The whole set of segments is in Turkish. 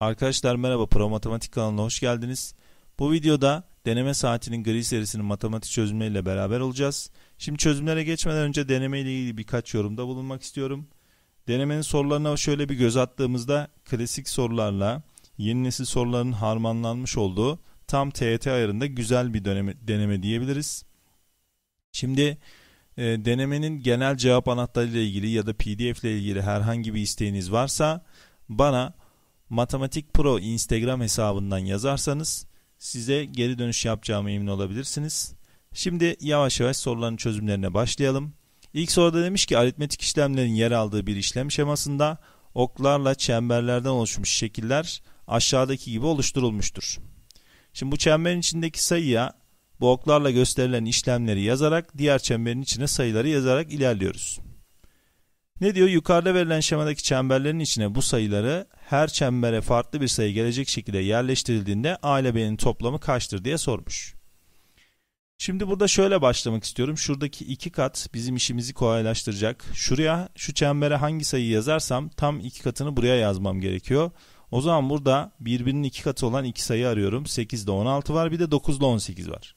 Arkadaşlar merhaba Pro Matematik kanalına hoş geldiniz. Bu videoda deneme saatinin gri serisinin matematik çözümleriyle beraber olacağız. Şimdi çözümlere geçmeden önce deneme ile ilgili birkaç yorumda bulunmak istiyorum. Denemenin sorularına şöyle bir göz attığımızda klasik sorularla yeni nesil soruların harmanlanmış olduğu tam TET ayarında güzel bir deneme, deneme diyebiliriz. Şimdi e, denemenin genel cevap anahtarı ile ilgili ya da PDF ile ilgili herhangi bir isteğiniz varsa bana Matematik Pro Instagram hesabından yazarsanız size geri dönüş yapacağıma emin olabilirsiniz. Şimdi yavaş yavaş soruların çözümlerine başlayalım. İlk soruda demiş ki aritmetik işlemlerin yer aldığı bir işlem şemasında oklarla çemberlerden oluşmuş şekiller aşağıdaki gibi oluşturulmuştur. Şimdi bu çemberin içindeki sayıya bu oklarla gösterilen işlemleri yazarak diğer çemberin içine sayıları yazarak ilerliyoruz. Ne diyor? Yukarıda verilen şemadaki çemberlerin içine bu sayıları her çembere farklı bir sayı gelecek şekilde yerleştirildiğinde A ile B'nin toplamı kaçtır diye sormuş. Şimdi burada şöyle başlamak istiyorum. Şuradaki iki kat bizim işimizi kolaylaştıracak. Şuraya şu çembere hangi sayıyı yazarsam tam iki katını buraya yazmam gerekiyor. O zaman burada birbirinin iki katı olan iki sayı arıyorum. 8'de 16 var bir de 9'da 18 var.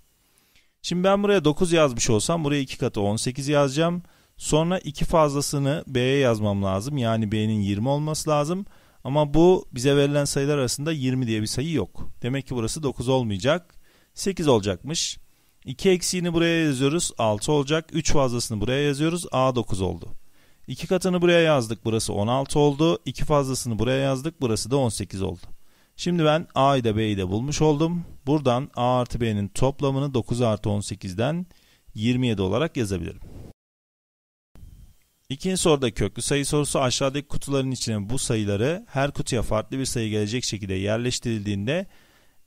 Şimdi ben buraya 9 yazmış olsam buraya iki katı 18 yazacağım. Sonra iki fazlasını B'ye yazmam lazım. Yani B'nin 20 olması lazım. Ama bu bize verilen sayılar arasında 20 diye bir sayı yok. Demek ki burası 9 olmayacak. 8 olacakmış. 2 eksiğini buraya yazıyoruz. 6 olacak. 3 fazlasını buraya yazıyoruz. A 9 oldu. 2 katını buraya yazdık. Burası 16 oldu. 2 fazlasını buraya yazdık. Burası da 18 oldu. Şimdi ben A ile B'yi de bulmuş oldum. Buradan A artı B'nin toplamını 9 artı 18'den 27 olarak yazabilirim. İkinci soruda köklü sayı sorusu aşağıdaki kutuların içine bu sayıları her kutuya farklı bir sayı gelecek şekilde yerleştirildiğinde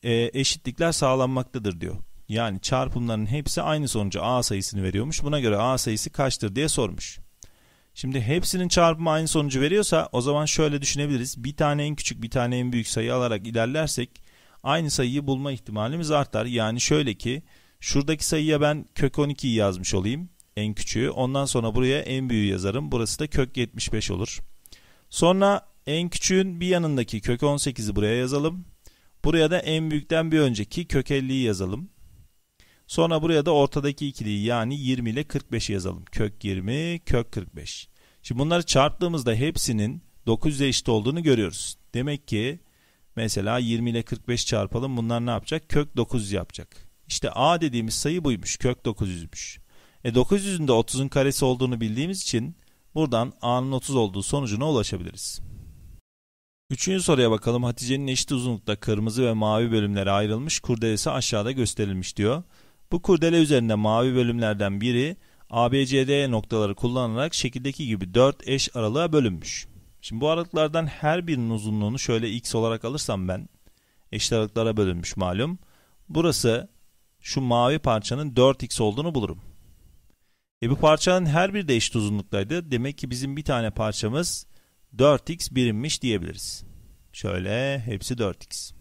e, eşitlikler sağlanmaktadır diyor. Yani çarpımların hepsi aynı sonucu A sayısını veriyormuş. Buna göre A sayısı kaçtır diye sormuş. Şimdi hepsinin çarpımı aynı sonucu veriyorsa o zaman şöyle düşünebiliriz. Bir tane en küçük bir tane en büyük sayı alarak ilerlersek aynı sayıyı bulma ihtimalimiz artar. Yani şöyle ki şuradaki sayıya ben kök 12'yi yazmış olayım en küçüğü. Ondan sonra buraya en büyüğü yazarım. Burası da kök 75 olur. Sonra en küçüğün bir yanındaki kök 18'i buraya yazalım. Buraya da en büyükten bir önceki kök 50'yi yazalım. Sonra buraya da ortadaki ikiliyi yani 20 ile 45'i yazalım. Kök 20, kök 45. Şimdi bunları çarptığımızda hepsinin 900'e eşit olduğunu görüyoruz. Demek ki mesela 20 ile 45 çarpalım bunlar ne yapacak? Kök 900 yapacak. İşte A dediğimiz sayı buymuş. Kök 900'müş. E 900'ün de 30'un karesi olduğunu bildiğimiz için buradan A'nın 30 olduğu sonucuna ulaşabiliriz. Üçüncü soruya bakalım. Hatice'nin eşit uzunlukta kırmızı ve mavi bölümlere ayrılmış kurdelesi aşağıda gösterilmiş diyor. Bu kurdele üzerinde mavi bölümlerden biri ABCD noktaları kullanarak şekildeki gibi 4 eş aralığa bölünmüş. Şimdi bu aralıklardan her birinin uzunluğunu şöyle x olarak alırsam ben eşit aralıklara bölünmüş malum. Burası şu mavi parçanın 4x olduğunu bulurum. E bu parçanın her biri de eşit uzunluktaydı. Demek ki bizim bir tane parçamız 4x birimmiş diyebiliriz. Şöyle hepsi 4x.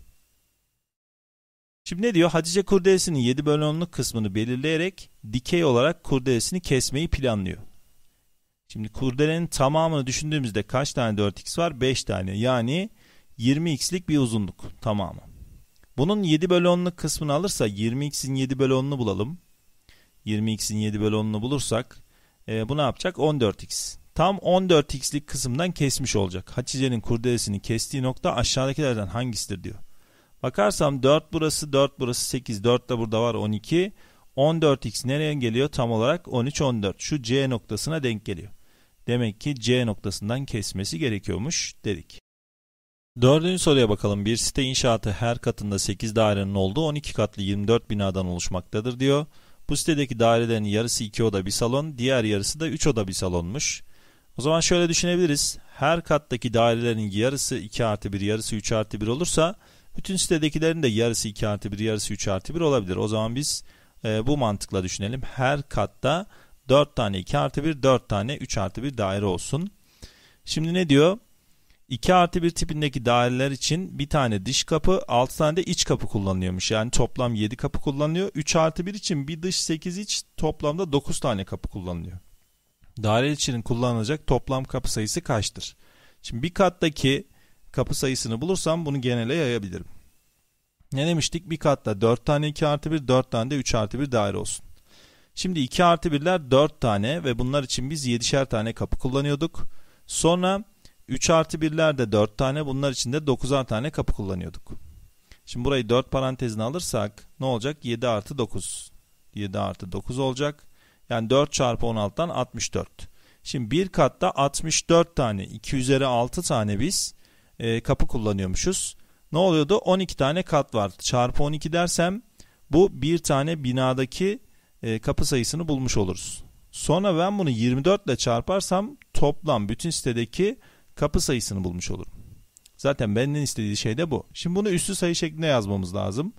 Şimdi ne diyor? Hatice kurdelesinin 7 bölü 10'luk kısmını belirleyerek dikey olarak kurdelesini kesmeyi planlıyor. Şimdi kurdelenin tamamını düşündüğümüzde kaç tane 4x var? 5 tane. Yani 20x'lik bir uzunluk tamamı. Bunun 7 bölü 10'luk kısmını alırsa 20x'in 7 bölü 10'unu bulalım. 20x'in 7 bölü 10'unu bulursak e, bu ne yapacak? 14x. Tam 14x'lik kısımdan kesmiş olacak. Hatice'nin kurdelesini kestiği nokta aşağıdakilerden hangisidir diyor. Bakarsam 4 burası 4 burası 8 4 de burada var 12. 14x nereye geliyor tam olarak 13 14 şu C noktasına denk geliyor. Demek ki C noktasından kesmesi gerekiyormuş dedik. Dördüncü soruya bakalım. Bir site inşaatı her katında 8 dairenin olduğu 12 katlı 24 binadan oluşmaktadır diyor. Bu sitedeki dairelerin yarısı 2 oda bir salon, diğer yarısı da 3 oda bir salonmuş. O zaman şöyle düşünebiliriz. Her kattaki dairelerin yarısı 2 artı 1, yarısı 3 artı 1 olursa bütün sitedekilerin de yarısı 2 artı 1, yarısı 3 artı 1 olabilir. O zaman biz e, bu mantıkla düşünelim. Her katta 4 tane 2 artı 1, 4 tane 3 artı 1 daire olsun. Şimdi ne diyor? 2 artı 1 tipindeki daireler için bir tane dış kapı 6 tane de iç kapı kullanılıyormuş. Yani toplam 7 kapı kullanılıyor. 3 artı 1 için bir dış 8 iç toplamda 9 tane kapı kullanılıyor. Daire için kullanılacak toplam kapı sayısı kaçtır? Şimdi bir kattaki kapı sayısını bulursam bunu genele yayabilirim. Ne demiştik? Bir katta 4 tane 2 artı 1, 4 tane de 3 artı 1 daire olsun. Şimdi 2 artı 1'ler 4 tane ve bunlar için biz 7'şer tane kapı kullanıyorduk. Sonra 3 artı 1'ler de 4 tane bunlar için de 9'ar tane kapı kullanıyorduk. Şimdi burayı 4 parantezine alırsak ne olacak? 7 artı 9. 7 artı 9 olacak. Yani 4 çarpı 16'dan 64. Şimdi bir katta 64 tane 2 üzeri 6 tane biz e, kapı kullanıyormuşuz. Ne oluyordu? 12 tane kat var. Çarpı 12 dersem bu bir tane binadaki e, kapı sayısını bulmuş oluruz. Sonra ben bunu 24 ile çarparsam toplam bütün sitedeki kapı sayısını bulmuş olurum. Zaten benden istediği şey de bu. Şimdi bunu üstü sayı şeklinde yazmamız lazım.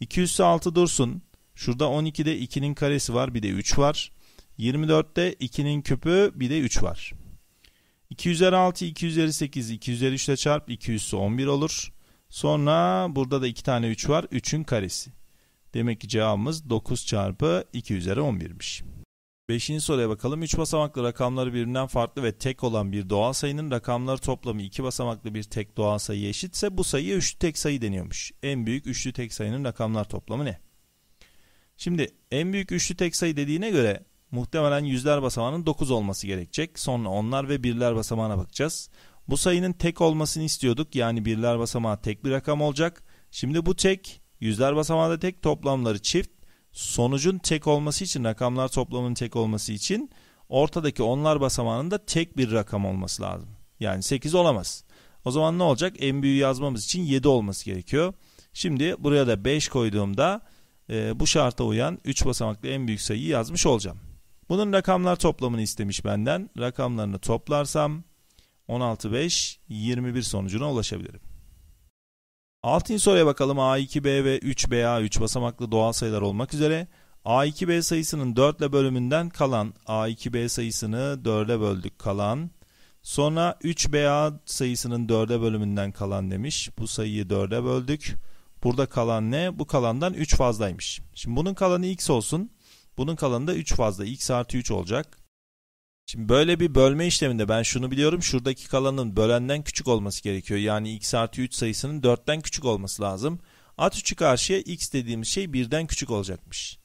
2 üssü 6 dursun. Şurada 12'de 2'nin karesi var bir de 3 var. 24'te 2'nin küpü bir de 3 var. 2 üzeri 6, 2 üzeri 8, 2 üzeri 3 ile çarp 2 üssü 11 olur. Sonra burada da 2 tane 3 var. 3'ün karesi. Demek ki cevabımız 9 çarpı 2 üzeri 11'miş. Beşinci soruya bakalım. 3 basamaklı rakamları birbirinden farklı ve tek olan bir doğal sayının rakamları toplamı 2 basamaklı bir tek doğal sayı eşitse bu sayıya üçlü tek sayı deniyormuş. En büyük üçlü tek sayının rakamlar toplamı ne? Şimdi en büyük üçlü tek sayı dediğine göre muhtemelen yüzler basamağının 9 olması gerekecek. Sonra onlar ve birler basamağına bakacağız. Bu sayının tek olmasını istiyorduk. Yani birler basamağı tek bir rakam olacak. Şimdi bu tek, yüzler basamağı da tek, toplamları çift. Sonucun tek olması için, rakamlar toplamının tek olması için ortadaki onlar basamağının da tek bir rakam olması lazım. Yani 8 olamaz. O zaman ne olacak? En büyüğü yazmamız için 7 olması gerekiyor. Şimdi buraya da 5 koyduğumda e, bu şarta uyan 3 basamaklı en büyük sayıyı yazmış olacağım. Bunun rakamlar toplamını istemiş benden. Rakamlarını toplarsam 16, 5, 21 sonucuna ulaşabilirim. Altıncı soruya bakalım. A2B ve 3BA 3 basamaklı doğal sayılar olmak üzere A2B sayısının 4 ile bölümünden kalan A2B sayısını 4'e böldük kalan sonra 3BA sayısının 4'e bölümünden kalan demiş. Bu sayıyı 4'e böldük. Burada kalan ne? Bu kalandan 3 fazlaymış. Şimdi bunun kalanı x olsun. Bunun kalanı da 3 fazla. x artı 3 olacak. Şimdi böyle bir bölme işleminde ben şunu biliyorum. Şuradaki kalanın bölenden küçük olması gerekiyor. Yani x artı 3 sayısının 4'ten küçük olması lazım. At 3'ü karşıya x dediğimiz şey 1'den küçük olacakmış.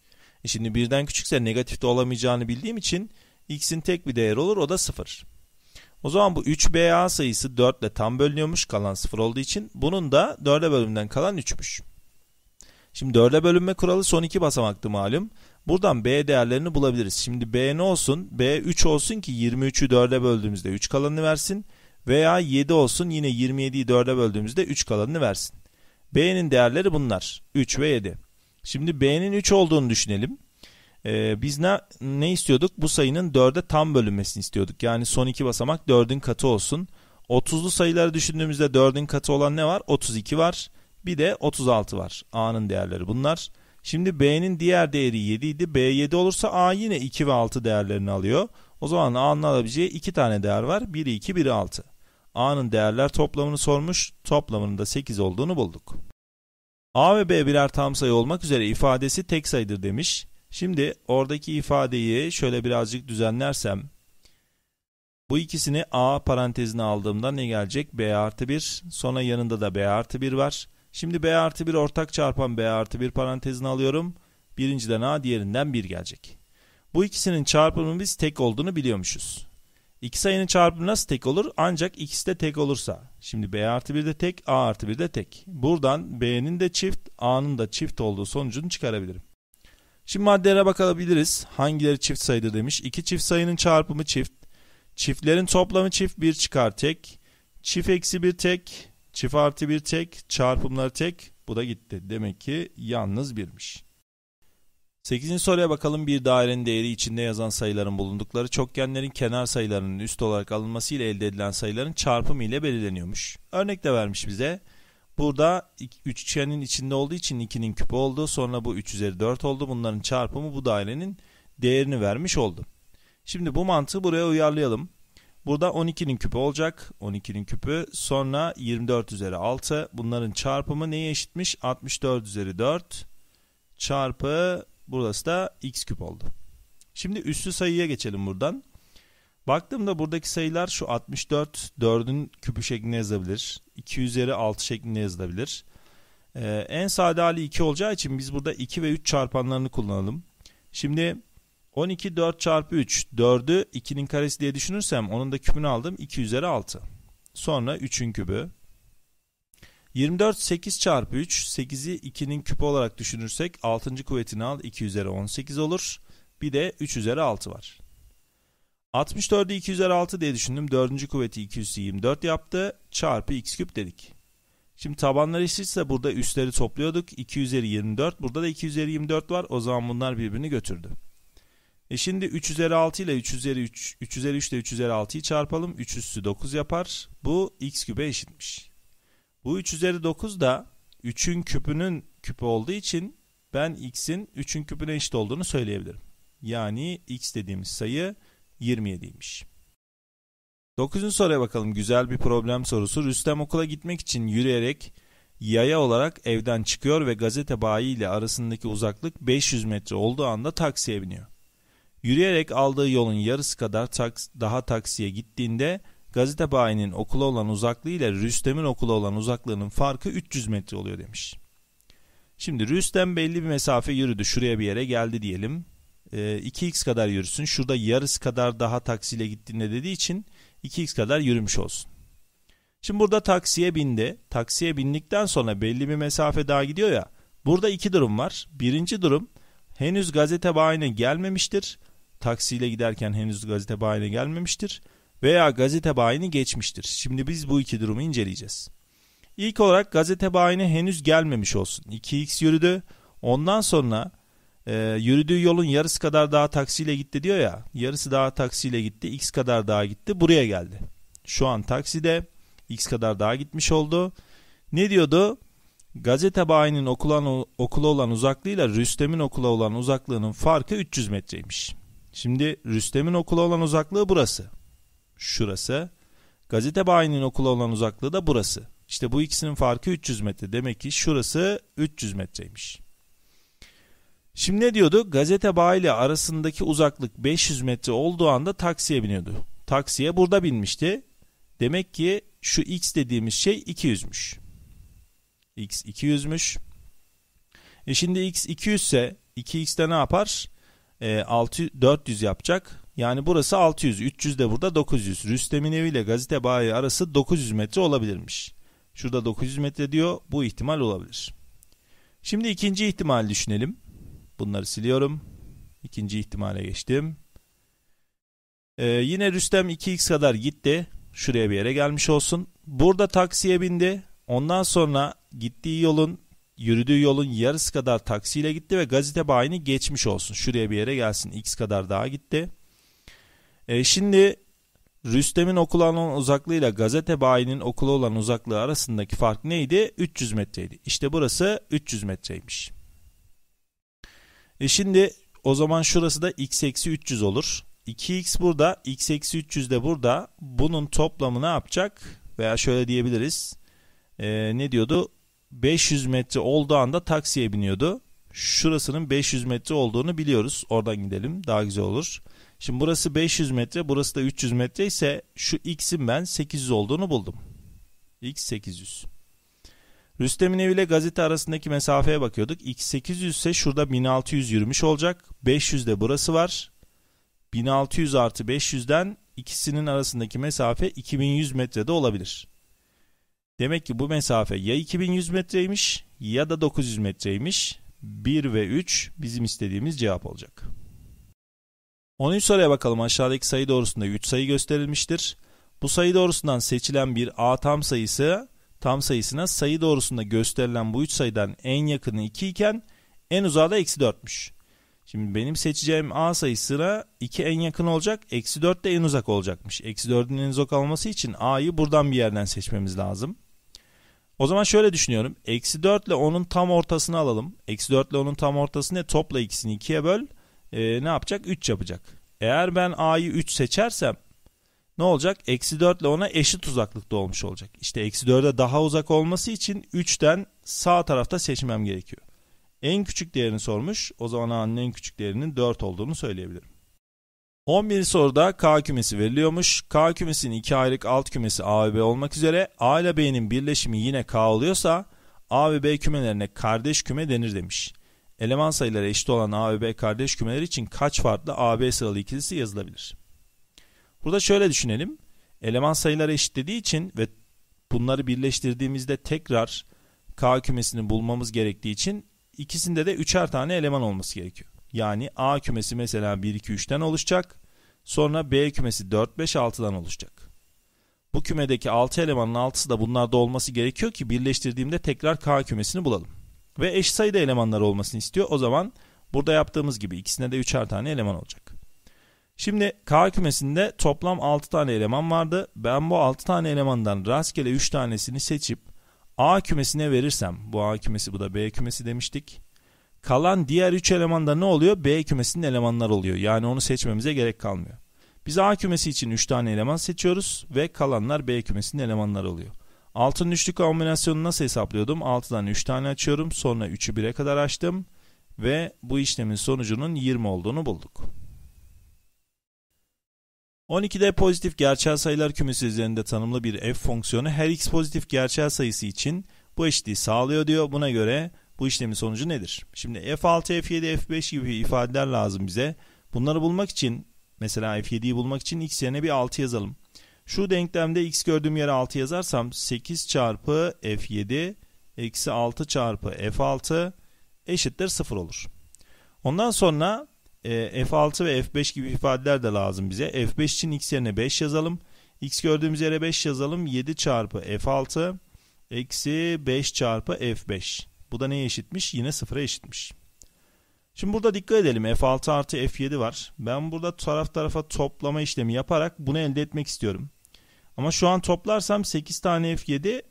E şimdi 1'den küçükse negatifte olamayacağını bildiğim için x'in tek bir değeri olur o da 0. O zaman bu 3BA sayısı 4 ile tam bölünüyormuş kalan 0 olduğu için. Bunun da 4'e bölümden kalan 3'müş. Şimdi 4'e bölünme kuralı son iki basamaktı malum. Buradan B değerlerini bulabiliriz. Şimdi B ne olsun? B 3 olsun ki 23'ü 4'e böldüğümüzde 3 kalanını versin. Veya 7 olsun yine 27'yi 4'e böldüğümüzde 3 kalanını versin. B'nin değerleri bunlar. 3 ve 7. Şimdi B'nin 3 olduğunu düşünelim. Ee, biz ne, ne istiyorduk? Bu sayının 4'e tam bölünmesini istiyorduk. Yani son iki basamak 4'ün katı olsun. 30'lu sayıları düşündüğümüzde 4'ün katı olan ne var? 32 var. Bir de 36 var. A'nın değerleri bunlar. Şimdi B'nin diğer değeri 7 idi. B 7 olursa A yine 2 ve 6 değerlerini alıyor. O zaman A'nın alabileceği 2 tane değer var. Biri 2, biri 6. A'nın değerler toplamını sormuş. Toplamının da 8 olduğunu bulduk. A ve B birer tam sayı olmak üzere ifadesi tek sayıdır demiş. Şimdi oradaki ifadeyi şöyle birazcık düzenlersem bu ikisini A parantezine aldığımda ne gelecek? B artı 1 sonra yanında da B artı 1 var. Şimdi B artı 1 ortak çarpan B artı 1 parantezine alıyorum. Birinciden A diğerinden 1 gelecek. Bu ikisinin çarpımı biz tek olduğunu biliyormuşuz. İki sayının çarpımı nasıl tek olur? Ancak ikisi de tek olursa. Şimdi B artı 1 de tek, A artı 1 de tek. Buradan B'nin de çift, A'nın da çift olduğu sonucunu çıkarabilirim. Şimdi maddelere bakabiliriz. Hangileri çift sayıdır demiş. İki çift sayının çarpımı çift. Çiftlerin toplamı çift 1 çıkar tek. Çift eksi 1 tek. Çift artı 1 tek. Çarpımları tek. Bu da gitti. Demek ki yalnız birmiş. 8. soruya bakalım. Bir dairenin değeri içinde yazan sayıların bulundukları çokgenlerin kenar sayılarının üst olarak alınması ile elde edilen sayıların çarpımı ile belirleniyormuş. Örnek de vermiş bize. Burada üçgenin içinde olduğu için 2'nin küpü oldu. Sonra bu 3 üzeri 4 oldu. Bunların çarpımı bu dairenin değerini vermiş oldu. Şimdi bu mantığı buraya uyarlayalım. Burada 12'nin küpü olacak. 12'nin küpü. Sonra 24 üzeri 6. Bunların çarpımı neye eşitmiş? 64 üzeri 4 çarpı burası da x küp oldu. Şimdi üslü sayıya geçelim buradan. Baktığımda buradaki sayılar şu 64 4'ün küpü şeklinde yazılabilir. 2 üzeri 6 şeklinde yazılabilir. Ee, en sade hali 2 olacağı için biz burada 2 ve 3 çarpanlarını kullanalım. Şimdi 12 4 çarpı 3 4'ü 2'nin karesi diye düşünürsem onun da küpünü aldım 2 üzeri 6. Sonra 3'ün kübü. 24 8 çarpı 3 8'i 2'nin küpü olarak düşünürsek 6. kuvvetini al 2 üzeri 18 olur. Bir de 3 üzeri 6 var. 64'ü 2 üzeri 6 diye düşündüm. 4. kuvveti 2 üssü 24 yaptı. Çarpı x küp dedik. Şimdi tabanlar eşitse burada üstleri topluyorduk. 2 üzeri 24. Burada da 2 üzeri 24 var. O zaman bunlar birbirini götürdü. E şimdi 3 üzeri 6 ile 3 üzeri 3, 3 üzeri 3 ile 3 üzeri 6'yı çarpalım. 3 üssü 9 yapar. Bu x küpe eşitmiş. Bu 3 üzeri 9 da 3'ün küpünün küpü olduğu için ben x'in 3'ün küpüne eşit olduğunu söyleyebilirim. Yani x dediğimiz sayı 27'ymiş. 9. soruya bakalım. Güzel bir problem sorusu. Rüstem okula gitmek için yürüyerek yaya olarak evden çıkıyor ve gazete bayi ile arasındaki uzaklık 500 metre olduğu anda taksiye biniyor. Yürüyerek aldığı yolun yarısı kadar taks daha taksiye gittiğinde gazete bayinin okula olan uzaklığı ile Rüstem'in okula olan uzaklığının farkı 300 metre oluyor demiş. Şimdi Rüstem belli bir mesafe yürüdü. Şuraya bir yere geldi diyelim. 2x ee, kadar yürüsün. Şurada yarısı kadar daha taksiyle gittiğinde dediği için 2x kadar yürümüş olsun. Şimdi burada taksiye bindi. Taksiye bindikten sonra belli bir mesafe daha gidiyor ya. Burada iki durum var. Birinci durum henüz gazete bayine gelmemiştir. Taksiyle giderken henüz gazete bayine gelmemiştir. Veya gazete bayini geçmiştir. Şimdi biz bu iki durumu inceleyeceğiz. İlk olarak gazete bayine henüz gelmemiş olsun. 2x yürüdü. Ondan sonra e, yürüdüğü yolun yarısı kadar daha taksiyle gitti diyor ya. Yarısı daha taksiyle gitti. X kadar daha gitti. Buraya geldi. Şu an takside X kadar daha gitmiş oldu. Ne diyordu? Gazete bayinin okula, olan uzaklığıyla Rüstem'in okula olan uzaklığının farkı 300 metreymiş. Şimdi Rüstem'in okula olan uzaklığı burası. Şurası. Gazete bayinin okula olan uzaklığı da burası. İşte bu ikisinin farkı 300 metre. Demek ki şurası 300 metreymiş. Şimdi ne diyordu? Gazete bayi ile arasındaki uzaklık 500 metre olduğu anda taksiye biniyordu. Taksiye burada binmişti. Demek ki şu x dediğimiz şey 200'müş. x 200'müş. E şimdi x 200 ise 2x'te ne yapar? E, 6, 400 yapacak. Yani burası 600. 300 de burada 900. Rüstem'in evi ile gazete bayi arası 900 metre olabilirmiş. Şurada 900 metre diyor. Bu ihtimal olabilir. Şimdi ikinci ihtimal düşünelim. Bunları siliyorum. İkinci ihtimale geçtim. Ee, yine Rüstem 2x kadar gitti. Şuraya bir yere gelmiş olsun. Burada taksiye bindi. Ondan sonra gittiği yolun, yürüdüğü yolun yarısı kadar taksiyle gitti ve gazete bayini geçmiş olsun. Şuraya bir yere gelsin. X kadar daha gitti. Ee, şimdi Rüstem'in okula olan uzaklığıyla gazete bayinin okula olan uzaklığı arasındaki fark neydi? 300 metreydi. İşte burası 300 metreymiş. E şimdi o zaman şurası da x eksi 300 olur. 2x burada, x eksi 300 de burada. Bunun toplamı ne yapacak? Veya şöyle diyebiliriz. E, ne diyordu? 500 metre olduğu anda taksiye biniyordu. Şurasının 500 metre olduğunu biliyoruz. Oradan gidelim. Daha güzel olur. Şimdi burası 500 metre, burası da 300 metre ise şu x'in ben 800 olduğunu buldum. x 800. Rüstem'in eviyle gazete arasındaki mesafeye bakıyorduk. X 800 ise şurada 1600 yürümüş olacak. 500 de burası var. 1600 artı 500'den ikisinin arasındaki mesafe 2100 metrede olabilir. Demek ki bu mesafe ya 2100 metreymiş ya da 900 metreymiş. 1 ve 3 bizim istediğimiz cevap olacak. 13 soruya bakalım. Aşağıdaki sayı doğrusunda 3 sayı gösterilmiştir. Bu sayı doğrusundan seçilen bir A tam sayısı tam sayısına sayı doğrusunda gösterilen bu 3 sayıdan en yakını 2 iken en uzağı da eksi 4'müş. Şimdi benim seçeceğim A sayısına 2 en yakın olacak. Eksi 4 de en uzak olacakmış. Eksi 4'ün en uzak olması için A'yı buradan bir yerden seçmemiz lazım. O zaman şöyle düşünüyorum. Eksi 4 ile onun tam ortasını alalım. Eksi 4 ile onun tam ortası ne? Topla ikisini 2'ye böl. Ee, ne yapacak? 3 yapacak. Eğer ben A'yı 3 seçersem ne olacak? Eksi 4 ile ona eşit uzaklıkta olmuş olacak. İşte eksi 4'e daha uzak olması için 3'ten sağ tarafta seçmem gerekiyor. En küçük değerini sormuş. O zaman A'nın en küçük değerinin 4 olduğunu söyleyebilirim. 11. soruda K kümesi veriliyormuş. K kümesinin iki ayrık alt kümesi A ve B olmak üzere A ile B'nin birleşimi yine K oluyorsa A ve B kümelerine kardeş küme denir demiş. Eleman sayıları eşit olan A ve B kardeş kümeler için kaç farklı AB sıralı ikilisi yazılabilir? Burada şöyle düşünelim. Eleman sayıları eşit dediği için ve bunları birleştirdiğimizde tekrar K kümesini bulmamız gerektiği için ikisinde de üçer tane eleman olması gerekiyor. Yani A kümesi mesela 1, 2, 3'ten oluşacak. Sonra B kümesi 4, 5, 6'dan oluşacak. Bu kümedeki 6 elemanın 6'sı da bunlarda olması gerekiyor ki birleştirdiğimde tekrar K kümesini bulalım. Ve eş sayıda elemanlar olmasını istiyor. O zaman burada yaptığımız gibi ikisine de üçer tane eleman olacak. Şimdi K kümesinde toplam 6 tane eleman vardı. Ben bu 6 tane elemandan rastgele 3 tanesini seçip A kümesine verirsem, bu A kümesi bu da B kümesi demiştik. Kalan diğer 3 elemanda ne oluyor? B kümesinin elemanlar oluyor. Yani onu seçmemize gerek kalmıyor. Biz A kümesi için 3 tane eleman seçiyoruz ve kalanlar B kümesinin elemanları oluyor. Altın üçlü kombinasyonunu nasıl hesaplıyordum? 6'dan 3 tane açıyorum. Sonra 3'ü 1'e kadar açtım. Ve bu işlemin sonucunun 20 olduğunu bulduk. 12'de pozitif gerçel sayılar kümesi üzerinde tanımlı bir f fonksiyonu her x pozitif gerçel sayısı için bu eşitliği sağlıyor diyor. Buna göre bu işlemin sonucu nedir? Şimdi f6, f7, f5 gibi ifadeler lazım bize. Bunları bulmak için mesela f7'yi bulmak için x yerine bir 6 yazalım. Şu denklemde x gördüğüm yere 6 yazarsam 8 çarpı f7 eksi 6 çarpı f6 eşittir 0 olur. Ondan sonra e, f6 ve f5 gibi ifadeler de lazım bize. f5 için x yerine 5 yazalım. x gördüğümüz yere 5 yazalım. 7 çarpı f6 eksi 5 çarpı f5. Bu da neye eşitmiş? Yine 0'a eşitmiş. Şimdi burada dikkat edelim. F6 artı F7 var. Ben burada taraf tarafa toplama işlemi yaparak bunu elde etmek istiyorum. Ama şu an toplarsam 8 tane F7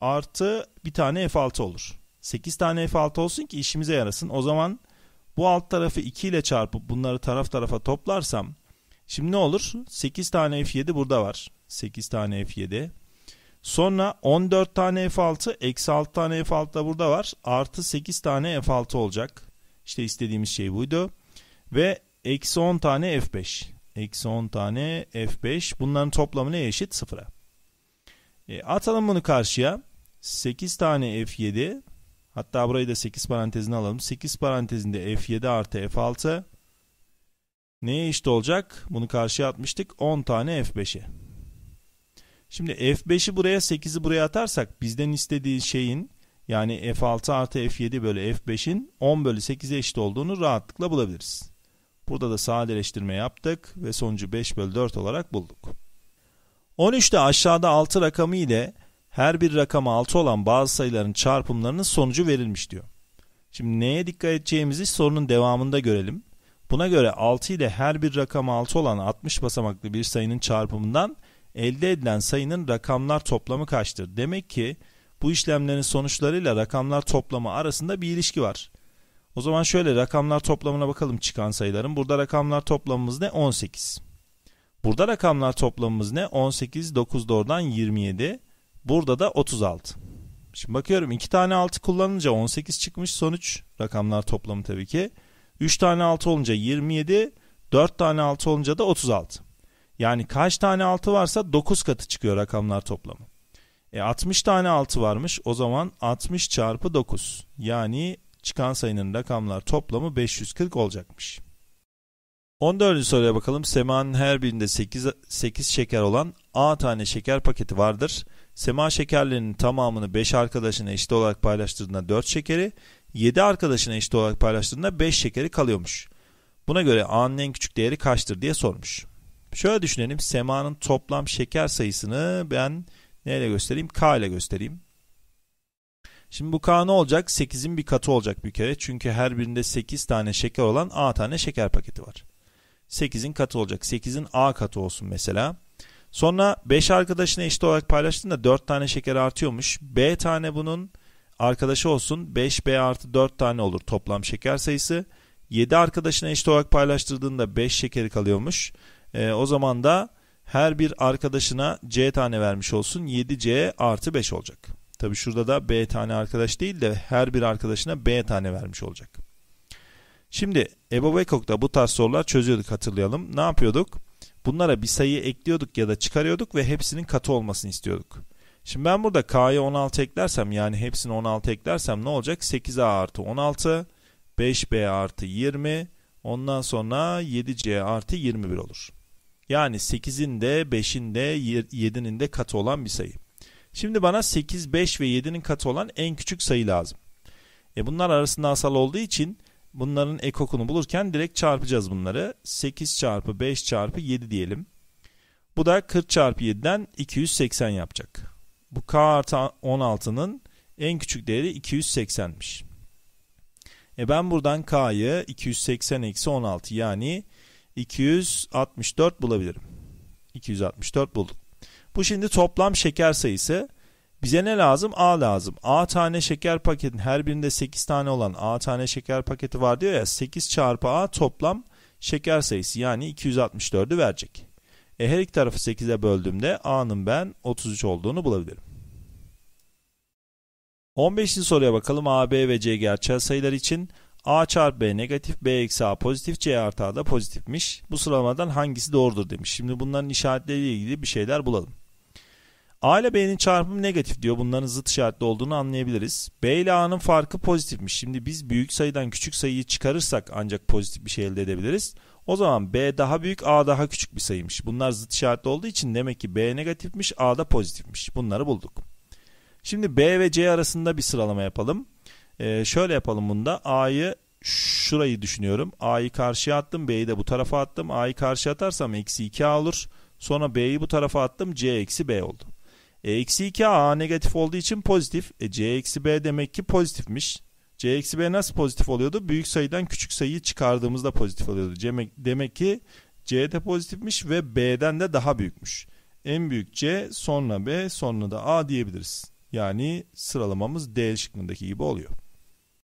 artı bir tane F6 olur. 8 tane F6 olsun ki işimize yarasın. O zaman bu alt tarafı 2 ile çarpıp bunları taraf tarafa toplarsam şimdi ne olur? 8 tane F7 burada var. 8 tane F7. Sonra 14 tane F6 eksi 6 tane F6 da burada var. Artı 8 tane F6 olacak. İşte istediğimiz şey buydu. Ve eksi 10 tane F5. Eksi 10 tane F5. Bunların toplamı ne eşit? Sıfıra. E, atalım bunu karşıya. 8 tane F7 hatta burayı da 8 parantezine alalım. 8 parantezinde F7 artı F6 neye eşit olacak? Bunu karşıya atmıştık. 10 tane F5'e. Şimdi F5'i buraya 8'i buraya atarsak bizden istediği şeyin yani F6 artı F7 bölü F5'in 10 bölü 8'e eşit olduğunu rahatlıkla bulabiliriz. Burada da sadeleştirme yaptık ve sonucu 5 bölü 4 olarak bulduk. 13'te aşağıda 6 rakamı ile her bir rakamı 6 olan bazı sayıların çarpımlarının sonucu verilmiş diyor. Şimdi neye dikkat edeceğimizi sorunun devamında görelim. Buna göre 6 ile her bir rakamı 6 olan 60 basamaklı bir sayının çarpımından elde edilen sayının rakamlar toplamı kaçtır? Demek ki bu işlemlerin sonuçlarıyla rakamlar toplamı arasında bir ilişki var. O zaman şöyle rakamlar toplamına bakalım çıkan sayıların. Burada rakamlar toplamımız ne? 18. Burada rakamlar toplamımız ne? 18, 9 doğrudan 27. Burada da 36. Şimdi bakıyorum 2 tane 6 kullanınca 18 çıkmış sonuç. Rakamlar toplamı tabii ki. 3 tane 6 olunca 27, 4 tane 6 olunca da 36. Yani kaç tane 6 varsa 9 katı çıkıyor rakamlar toplamı. E 60 tane 6 varmış. O zaman 60 çarpı 9. Yani çıkan sayının rakamlar toplamı 540 olacakmış. 14. soruya bakalım. Sema'nın her birinde 8, 8 şeker olan A tane şeker paketi vardır. Sema şekerlerinin tamamını 5 arkadaşına eşit olarak paylaştırdığında 4 şekeri, 7 arkadaşına eşit olarak paylaştırdığında 5 şekeri kalıyormuş. Buna göre A'nın en küçük değeri kaçtır diye sormuş. Şöyle düşünelim. Sema'nın toplam şeker sayısını ben neyle göstereyim? K ile göstereyim. Şimdi bu K ne olacak? 8'in bir katı olacak bir kere. Çünkü her birinde 8 tane şeker olan A tane şeker paketi var. 8'in katı olacak. 8'in A katı olsun mesela. Sonra 5 arkadaşına eşit olarak paylaştığında 4 tane şeker artıyormuş. B tane bunun arkadaşı olsun. 5B artı 4 tane olur toplam şeker sayısı. 7 arkadaşına eşit olarak paylaştırdığında 5 şekeri kalıyormuş. E, o zaman da her bir arkadaşına C tane vermiş olsun. 7C artı 5 olacak. Tabi şurada da B tane arkadaş değil de her bir arkadaşına B tane vermiş olacak. Şimdi EBA ve EKOK'ta bu tarz sorular çözüyorduk hatırlayalım. Ne yapıyorduk? Bunlara bir sayı ekliyorduk ya da çıkarıyorduk ve hepsinin katı olmasını istiyorduk. Şimdi ben burada K'ya 16 eklersem yani hepsini 16 eklersem ne olacak? 8A artı 16, 5B artı 20, ondan sonra 7C artı 21 olur. Yani 8'in de 5'in de 7'nin de katı olan bir sayı. Şimdi bana 8, 5 ve 7'nin katı olan en küçük sayı lazım. E bunlar arasında asal olduğu için bunların ekokunu bulurken direkt çarpacağız bunları. 8 çarpı 5 çarpı 7 diyelim. Bu da 40 çarpı 7'den 280 yapacak. Bu k artı 16'nın en küçük değeri 280'miş. E ben buradan k'yı 280 eksi 16 yani 264 bulabilirim. 264 buldum. Bu şimdi toplam şeker sayısı. Bize ne lazım? A lazım. A tane şeker paketin her birinde 8 tane olan A tane şeker paketi var diyor ya 8 çarpı A toplam şeker sayısı yani 264'ü verecek. E her iki tarafı 8'e böldüğümde A'nın ben 33 olduğunu bulabilirim. 15. soruya bakalım. A, B ve C gerçel sayılar için A çarpı B negatif, B eksi A pozitif, C artı A da pozitifmiş. Bu sıralamadan hangisi doğrudur demiş. Şimdi bunların işaretleriyle ilgili bir şeyler bulalım. A ile B'nin çarpımı negatif diyor. Bunların zıt işaretli olduğunu anlayabiliriz. B ile A'nın farkı pozitifmiş. Şimdi biz büyük sayıdan küçük sayıyı çıkarırsak ancak pozitif bir şey elde edebiliriz. O zaman B daha büyük, A daha küçük bir sayıymış. Bunlar zıt işaretli olduğu için demek ki B negatifmiş, A da pozitifmiş. Bunları bulduk. Şimdi B ve C arasında bir sıralama yapalım. Ee, şöyle yapalım bunda. A'yı şurayı düşünüyorum. A'yı karşıya attım. B'yi de bu tarafa attım. A'yı karşıya atarsam eksi 2A olur. Sonra B'yi bu tarafa attım. C eksi B oldu. E, eksi 2A A negatif olduğu için pozitif. E, C eksi B demek ki pozitifmiş. C eksi B nasıl pozitif oluyordu? Büyük sayıdan küçük sayıyı çıkardığımızda pozitif oluyordu. Demek, demek ki C de pozitifmiş ve B'den de daha büyükmüş. En büyük C sonra B sonra da A diyebiliriz. Yani sıralamamız D şıkkındaki gibi oluyor.